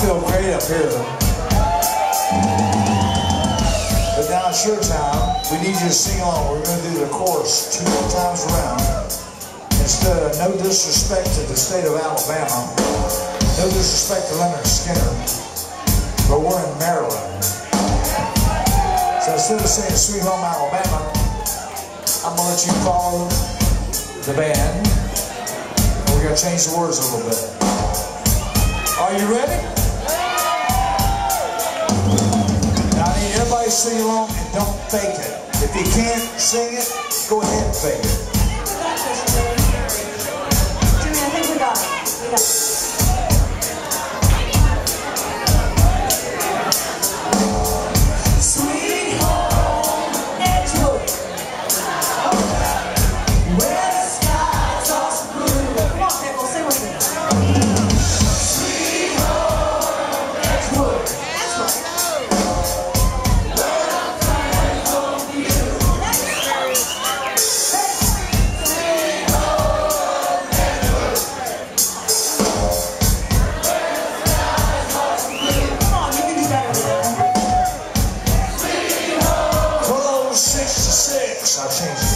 feel great up here. But now it's your time. We need you to sing along. We're going to do the chorus two more times around. Instead of no disrespect to the state of Alabama, no disrespect to Lynyrd Skynyrd, but we're in Maryland. So instead of saying Sweet Home Alabama, I'm going to let you follow the band. And we're going to change the words a little bit. Are you ready? Sing along and don't fake it. If you can't sing it, go ahead and fake it. Change.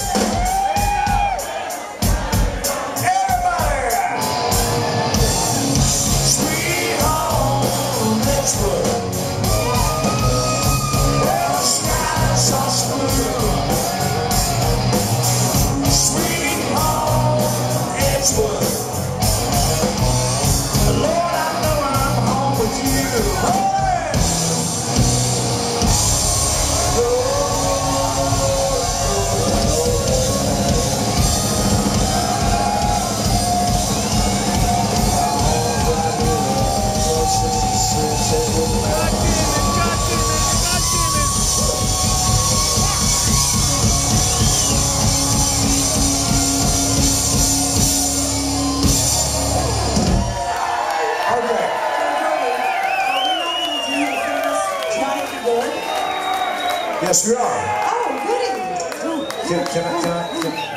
Yes, we are. Oh, goody. Can, can I, can I, can,